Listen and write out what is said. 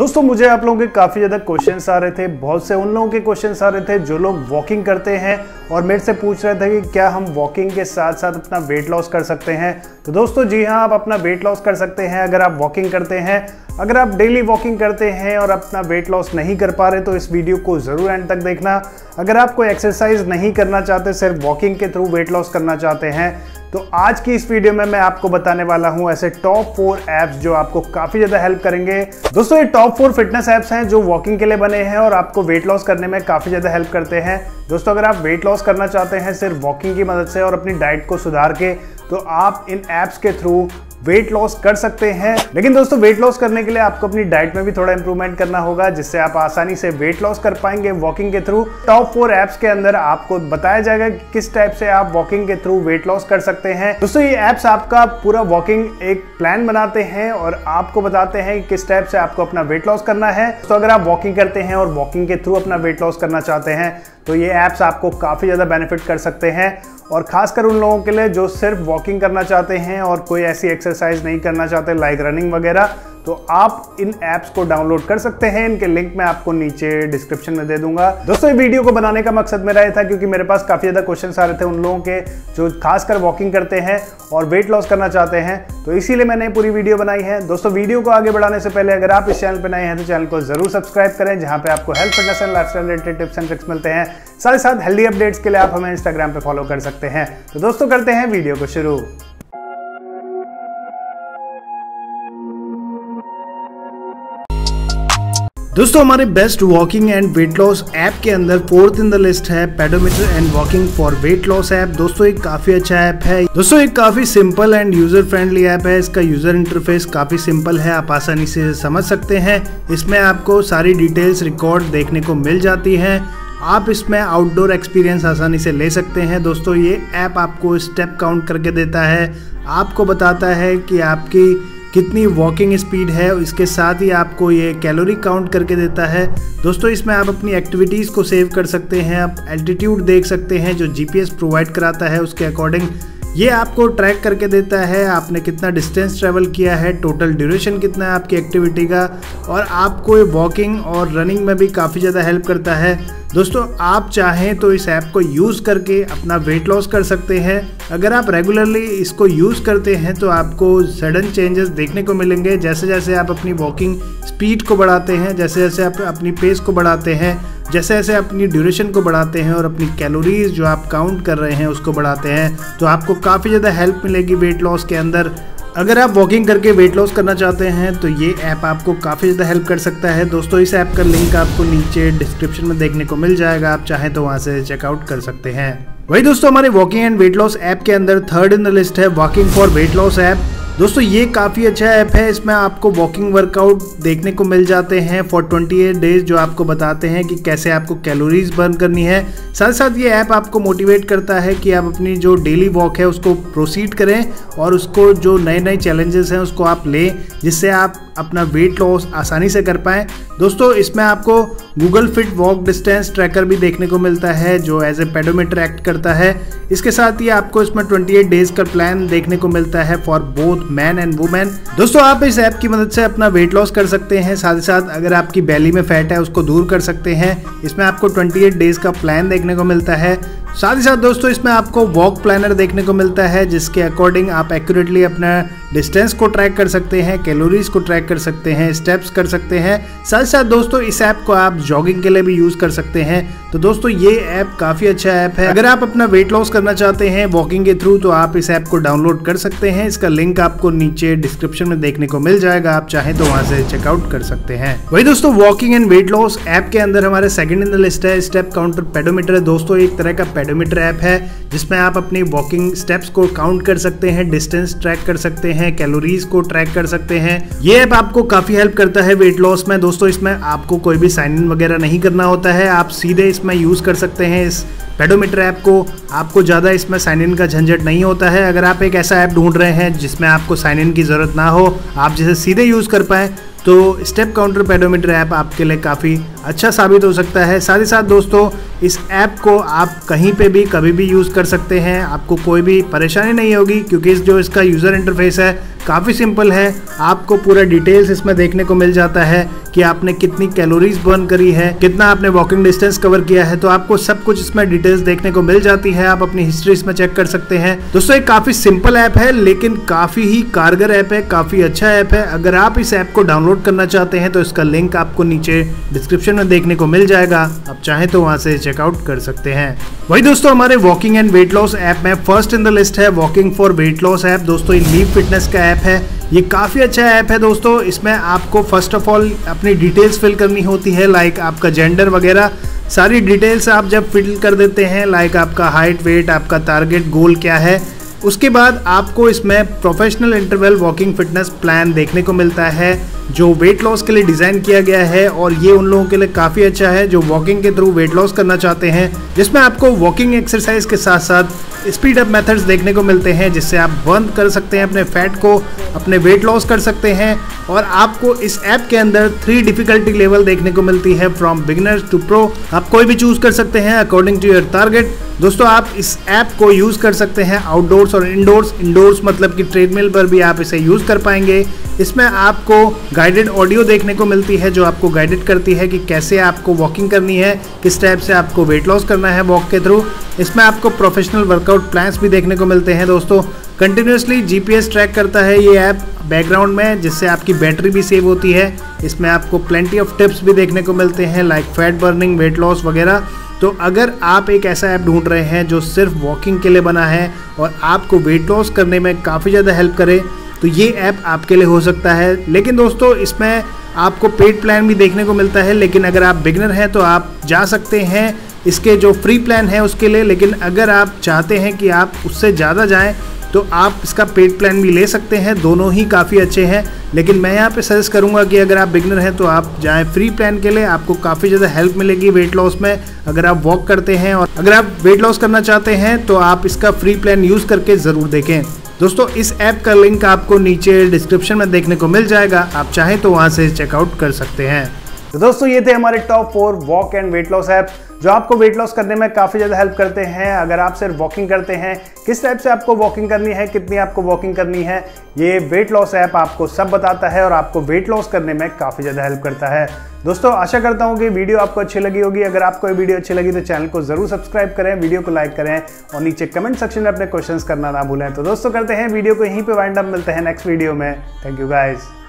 दोस्तों, मुझे आप लोगों के काफ़ी ज़्यादा क्वेश्चंस आ रहे थे। बहुत से उन लोगों के क्वेश्चंस आ रहे थे जो लोग वॉकिंग करते हैं और मेरे से पूछ रहे थे कि क्या हम वॉकिंग के साथ साथ अपना वेट लॉस कर सकते हैं। तो दोस्तों, जी हाँ आप अपना वेट लॉस कर सकते हैं अगर आप वॉकिंग करते हैं। अगर आप डेली वॉकिंग करते हैं और अपना वेट लॉस नहीं कर पा रहे तो इस वीडियो को ज़रूर एंड तक देखना। अगर आप कोई एक्सरसाइज नहीं करना चाहते, सिर्फ़ वॉकिंग के थ्रू वेट लॉस करना चाहते हैं तो आज की इस वीडियो में मैं आपको बताने वाला हूँ ऐसे टॉप फोर एप्स जो आपको काफ़ी ज़्यादा हेल्प करेंगे। दोस्तों, ये टॉप फोर फिटनेस एप्स हैं जो वॉकिंग के लिए बने हैं और आपको वेट लॉस करने में काफ़ी ज़्यादा हेल्प करते हैं। दोस्तों, अगर आप वेट लॉस करना चाहते हैं, सिर्फ़ वॉकिंग की मदद से और अपनी डाइट को सुधार के तो आप इन ऐप्स के थ्रू वेट लॉस कर सकते हैं। लेकिन दोस्तों वेट लॉस करने के लिए आपको अपनी डाइट में भी थोड़ा इंप्रूवमेंट करना होगा, जिससे आप आसानी से वेट लॉस कर पाएँगे वॉकिंग के थ्रू टॉप फोर एप्स के अंदर आपको बताया जाएगा कि किस टाइप से आप वॉकिंग के थ्रू वेट लॉस कर सकते हैं। दोस्तों, ये एप्स आपका पूरा वॉकिंग एक प्लान बनाते हैं और आपको बताते हैं कि किस टाइप से आपको अपना वेट लॉस करना है। तो अगर आप वॉकिंग करते हैं और वॉकिंग के थ्रू अपना वेट लॉस करना चाहते हैं तो ये ऐप्स आपको काफ़ी ज़्यादा बेनिफिट कर सकते हैं और खासकर उन लोगों के लिए जो सिर्फ़ वॉकिंग करना चाहते हैं और कोई ऐसी एक्सरसाइज नहीं करना चाहते लाइक रनिंग वगैरह तो आप इन ऐप्स को डाउनलोड कर सकते हैं। इनके लिंक मैं आपको नीचे डिस्क्रिप्शन में दे दूँगा। दोस्तों, ये वीडियो को बनाने का मकसद मेरा ये था क्योंकि मेरे पास काफ़ी ज़्यादा क्वेश्चन आ रहे थे उन लोगों के जो खासकर वॉकिंग करते हैं और वेट लॉस करना चाहते हैं। तो इसीलिए मैंने पूरी वीडियो बनाई है। दोस्तों वीडियो को आगे बढ़ाने से पहले अगर आप इस चैनल पर नए हैं तो चैनल को ज़रूर सब्सक्राइब करें, जहाँ पे आपको health fitness and life related tips and tricks मिलते हैं। साथ ही साथ हेल्दी अपडेट्स के लिए आप हमें इंस्टाग्राम पे फॉलो कर सकते हैं। तो दोस्तों, करते हैं वीडियो को शुरू। दोस्तों, हमारे best walking and weight loss app के अंदर फोर्थ इन द लिस्ट है pedometer and walking for weight loss app दोस्तों एक काफ़ी अच्छा ऐप है। दोस्तों एक काफ़ी simple and user friendly app है। इसका यूज़र इंटरफेस काफ़ी सिंपल है। आप आसानी से समझ सकते हैं। इसमें आपको सारी डिटेल्स रिकॉर्ड देखने को मिल जाती है। आप इसमें आउटडोर एक्सपीरियंस आसानी से ले सकते हैं। दोस्तों, ये ऐप आपको स्टेप काउंट करके देता है। आपको बताता है कि आपकी कितनी वॉकिंग स्पीड है, इसके साथ ही आपको ये कैलोरी काउंट करके देता है। दोस्तों, इसमें आप अपनी एक्टिविटीज़ को सेव कर सकते हैं, आप एल्टीट्यूड देख सकते हैं जो जीपीएस प्रोवाइड कराता है, उसके अकॉर्डिंग ये आपको ट्रैक करके देता है, आपने कितना डिस्टेंस ट्रेवल किया है टोटल ड्यूरेशन कितना है आपकी एक्टिविटी का, और आपको ये वॉकिंग और रनिंग में भी काफ़ी ज़्यादा हेल्प करता है। दोस्तों, आप चाहें तो इस ऐप को यूज़ करके अपना वेट लॉस कर सकते हैं। अगर आप रेगुलरली इसको यूज़ करते हैं तो आपको सडन चेंजेस देखने को मिलेंगे। जैसे जैसे आप अपनी वॉकिंग स्पीड को बढ़ाते हैं जैसे जैसे आप अपनी पेस को बढ़ाते हैं जैसे जैसे अपनी ड्यूरेशन को बढ़ाते हैं और अपनी कैलोरीज जो आप काउंट कर रहे हैं, उसको बढ़ाते हैं तो आपको काफ़ी ज़्यादा हेल्प मिलेगी वेट लॉस के अंदर। अगर आप वॉकिंग करके वेट लॉस करना चाहते हैं तो ये ऐप आपको काफ़ी ज़्यादा हेल्प कर सकता है। दोस्तों, इस ऐप का लिंक आपको नीचे डिस्क्रिप्शन में देखने को मिल जाएगा। आप चाहें तो वहाँ से चेकआउट कर सकते हैं। वही दोस्तों, हमारे walking and weight loss app के अंदर थर्ड इन द लिस्ट है walking for weight loss app दोस्तों, ये काफ़ी अच्छा ऐप है। इसमें आपको वॉकिंग वर्कआउट देखने को मिल जाते हैं फॉर 28 डेज़ जो आपको बताते हैं कि कैसे आपको कैलोरीज बर्न करनी है। साथ साथ ये ऐप आपको मोटिवेट करता है कि आप अपनी जो डेली वॉक है, उसको प्रोसीड करें और उसको जो नए नए चैलेंजेस हैं, उसको आप लें, जिससे आप अपना वेट लॉस आसानी से कर पाएँ। दोस्तों, इसमें आपको Google fit walk distance tracker भी देखने को मिलता है, जो एज ए पेडोमीटर एक्ट करता है। इसके साथ ही आपको इसमें 28 डेज़ का प्लान देखने को मिलता है for both man and women दोस्तों, आप इस ऐप की मदद से अपना वेट लॉस कर सकते हैं। साथ ही साथ, अगर आपकी बैली में फैट है, उसको दूर कर सकते हैं। इसमें आपको 28 डेज़ का प्लान देखने को मिलता है। साथ ही साथ, दोस्तों, इसमें आपको वॉक प्लानर देखने को मिलता है, जिसके अकॉर्डिंग आप एक्यूरेटली अपना डिस्टेंस को ट्रैक कर सकते हैं, कैलोरीज को ट्रैक कर सकते हैं, स्टेप्स कर सकते हैं। साथ साथ दोस्तों, इस ऐप को आप जॉगिंग के लिए भी यूज़ कर सकते हैं। तो दोस्तों, ये ऐप काफ़ी अच्छा ऐप है। अगर आप अपना वेट लॉस करना चाहते हैं वॉकिंग के थ्रू तो आप इस ऐप को डाउनलोड कर सकते हैं। इसका लिंक आपको नीचे डिस्क्रिप्शन में देखने को मिल जाएगा। आप चाहें तो वहाँ से चेकआउट कर सकते हैं। वही दोस्तों walking and weight loss app के अंदर हमारे सेकंड इन द लिस्ट है। स्टेप काउंटर पेडोमीटर है। दोस्तों, एक तरह का पेडोमीटर ऐप है, जिसमें आप अपनी वॉकिंग स्टेप्स को काउंट कर सकते हैं डिस्टेंस ट्रैक कर सकते हैं। कैलोरीज को ट्रैक कर सकते हैं। ये ऐप आपको काफ़ी हेल्प करता है वेट लॉस में। दोस्तों, इसमें आपको कोई भी साइन इन वगैरह नहीं करना होता है। आप सीधे इसमें यूज़ कर सकते हैं इस पेडोमीटर ऐप को। आपको ज़्यादा इसमें साइन इन का झंझट नहीं होता है। अगर आप एक ऐसा ऐप ढूंढ रहे हैं जिसमें आपको साइन इन की ज़रूरत ना हो, आप जिसे सीधे यूज़ कर पाए तो स्टेप काउंटर पेडोमीटर ऐप आपके लिए काफ़ी अच्छा साबित हो सकता है। साथ ही साथ दोस्तों इस ऐप को आप कहीं पे भी कभी भी यूज़ कर सकते हैं। आपको कोई भी परेशानी नहीं होगी, क्योंकि जो इसका यूज़र इंटरफेस है, काफ़ी सिंपल है। आपको पूरा डिटेल्स इसमें देखने को मिल जाता है कि आपने कितनी कैलोरीज बर्न करी है, कितना आपने वॉकिंग डिस्टेंस कवर किया है। तो आपको सब कुछ इसमें डिटेल्स देखने को मिल जाती है। आप अपनी हिस्ट्री इसमें चेक कर सकते हैं। दोस्तों एक काफ़ी सिंपल ऐप है, लेकिन काफ़ी ही कारगर ऐप है, काफ़ी अच्छा ऐप है। अगर आप इस ऐप को डाउनलोड करना चाहते हैं तो इसका लिंक आपको नीचे डिस्क्रिप्शन में देखने को मिल जाएगा। आप चाहें तो वहाँ से चेकआउट कर सकते हैं। वही दोस्तों, हमारे walking and weight loss app में फ़र्स्ट इन द लिस्ट है walking for weight loss app दोस्तों, ये लीव फिटनेस का ऐप है। ये काफ़ी अच्छा ऐप है दोस्तों। इसमें आपको फ़र्स्ट ऑफ़ ऑल अपनी डिटेल्स फिल करनी होती है लाइक आपका जेंडर वगैरह। सारी डिटेल्स आप जब फिल कर देते हैं लाइक आपका हाइट वेट आपका टारगेट गोल क्या है, उसके बाद आपको इसमें professional interval walking fitness plan देखने को मिलता है। जो वेट लॉस के लिए डिज़ाइन किया गया है और ये उन लोगों के लिए काफ़ी अच्छा है जो वॉकिंग के थ्रू वेट लॉस करना चाहते हैं, जिसमें आपको वॉकिंग एक्सरसाइज के साथ साथ स्पीड अप मेथड्स देखने को मिलते हैं, जिससे आप बर्न कर सकते हैं अपने फैट को, अपने वेट लॉस कर सकते हैं और आपको इस ऐप के अंदर थ्री डिफिकल्टी लेवल देखने को मिलती है फ्रॉम बिगनर्स टू प्रो आप कोई भी चूज़ कर सकते हैं अकॉर्डिंग टू योर टारगेट दोस्तों, आप इस ऐप को यूज़ कर सकते हैं आउटडोर्स और इंडोर्स इंडोर्स मतलब कि ट्रेडमिल पर भी आप इसे यूज़ कर पाएँगे। इसमें आपको गाइडेड ऑडियो देखने को मिलती है, जो आपको गाइडेड करती है कि कैसे आपको वॉकिंग करनी है, किस टाइप से आपको वेट लॉस करना है वॉक के थ्रू इसमें आपको प्रोफेशनल वर्कआउट प्लान्स भी देखने को मिलते हैं दोस्तों। कंटिन्यूसली जीपीएस ट्रैक करता है ये ऐप बैकग्राउंड में, जिससे आपकी बैटरी भी सेव होती है। इसमें आपको प्लेंटी ऑफ़ टिप्स भी देखने को मिलते हैं like fat burning weight loss वगैरह। तो अगर आप एक ऐसा ऐप ढूंढ रहे हैं जो सिर्फ़ वॉकिंग के लिए बना है, और आपको वेट लॉस करने में काफ़ी ज़्यादा हेल्प करे तो ये ऐप आपके लिए हो सकता है। लेकिन दोस्तों, इसमें आपको पेड प्लान भी देखने को मिलता है, लेकिन अगर आप बिगनर हैं तो आप जा सकते हैं इसके जो फ्री प्लान है उसके लिए। लेकिन अगर आप चाहते हैं कि आप उससे ज़्यादा जाएँ तो आप इसका पेड प्लान भी ले सकते हैं। दोनों ही काफ़ी अच्छे हैं। लेकिन मैं यहाँ पे सजेस्ट करूँगा कि अगर आप बिगनर हैं तो आप जाएँ फ्री प्लान के लिए। आपको काफ़ी ज़्यादा हेल्प मिलेगी वेट लॉस में, अगर आप वॉक करते हैं। और अगर आप वेट लॉस करना चाहते हैं तो आप इसका फ्री प्लान यूज़ करके ज़रूर देखें। दोस्तों, इस ऐप का लिंक आपको नीचे डिस्क्रिप्शन में देखने को मिल जाएगा। आप चाहें तो वहाँ से चेकआउट कर सकते हैं। तो दोस्तों, ये थे हमारे top four walk and weight loss app जो आपको वेट लॉस करने में काफ़ी ज़्यादा हेल्प करते हैं। अगर आप सिर्फ़ वॉकिंग करते हैं, किस टाइप से आपको वॉकिंग करनी है, कितनी आपको वॉकिंग करनी है, ये वेट लॉस ऐप आपको सब बताता है और आपको वेट लॉस करने में काफ़ी ज़्यादा हेल्प करता है। दोस्तों, आशा करता हूँ कि वीडियो आपको अच्छी लगी होगी। अगर आपको ये वीडियो अच्छी लगी तो चैनल को ज़रूर सब्सक्राइब करें, वीडियो को लाइक करें और नीचे कमेंट सेक्शन में अपने क्वेश्चंस करना ना भूलें। तो दोस्तों, करते हैं वीडियो को यहीं पे वाइंड अप मिलते हैं नेक्स्ट वीडियो में। Thank you guys